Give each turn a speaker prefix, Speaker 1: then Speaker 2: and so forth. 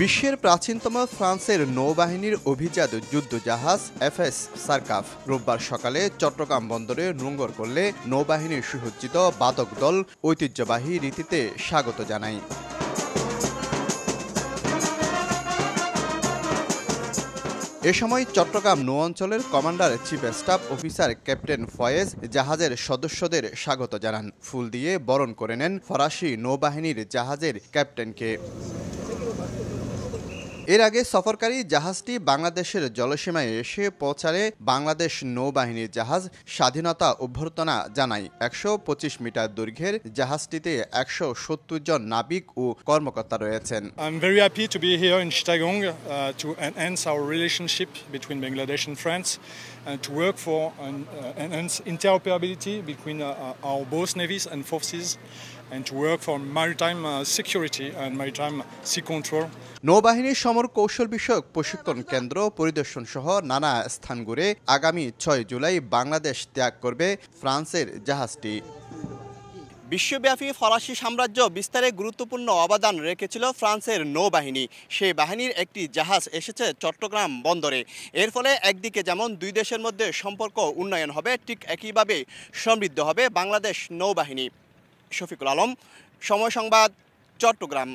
Speaker 1: বিশ্বের প্রাচীনতম ফ্রান্সের নৌবাহিনীর অভিজাত যুদ্ধজাহাজ এফএস সার্কাফ। রোববার সকালে চট্টগ্রাম বন্দরে নোঙ্গর করলে নৌবাহিনীর সুসজ্জিত বাদক দল ঐতিহ্যবাহী রীতিতে স্বাগত জানায়। এ সময় চট্টগ্রাম নৌ অঞ্চলের commander chief staff officer captain Faiz জাহাজের সদস্যদের স্বাগত জানান। ফুল দিয়ে বরণ করে নেন ফরাসি নৌবাহিনীর জাহাজের ক্যাপ্টেনকে। এর আগে সফরকারী জাহাজটি বাংলাদেশের জলসীমায় এসে পৌঁছালে বাংলাদেশ নৌবাহিনীর জাহাজ স্বাধীনতা অভ্যর্থনা জানায়। একশো পঁচিশ মিটার দৈর্ঘ্যের জাহাজটিতে একশো সত্তর জন নাবিক ও কর্মকর্তা রয়েছেন।
Speaker 2: And between uh, work for an uh, enhanced interoperability between uh, our both navies and forces and to work for maritime uh, security and maritime sea control.
Speaker 1: নৌবাহিনীর সমর কৌশল বিষয়ক প্রশিক্ষণ কেন্দ্র পরিদর্শন সহ নানা স্থান ঘুরে আগামী ছয় জুলাই বাংলাদেশ ত্যাগ করবে ফ্রান্সের জাহাজটি। বিশ্বব্যাপী ফরাসি সাম্রাজ্য বিস্তারে গুরুত্বপূর্ণ অবদান রেখেছিল ফ্রান্সের নৌবাহিনী। সেই বাহিনীর একটি জাহাজ এসেছে চট্টগ্রাম বন্দরে। এর ফলে একদিকে যেমন দুই দেশের মধ্যে সম্পর্ক উন্নয়ন হবে ঠিক একইভাবে সমৃদ্ধ হবে বাংলাদেশ নৌবাহিনী। শফিকুল আলম। সময় সংবাদ চট্টগ্রাম।